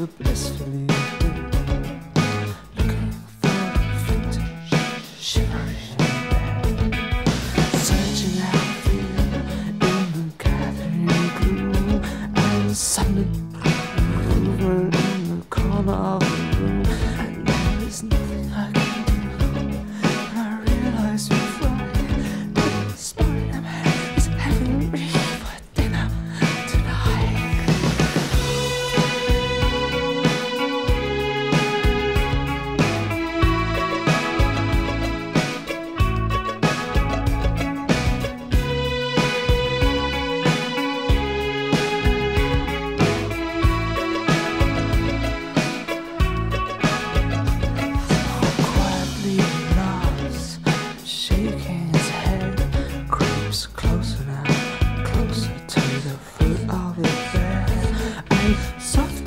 the best for me.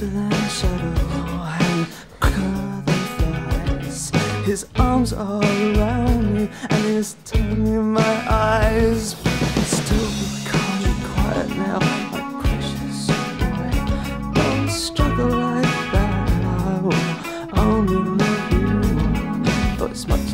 Than shadow and curly flies. His arms all around me and his tongue in my eyes. Still can't be quiet now, my precious boy. Don't struggle like that. I will only love you for it's much.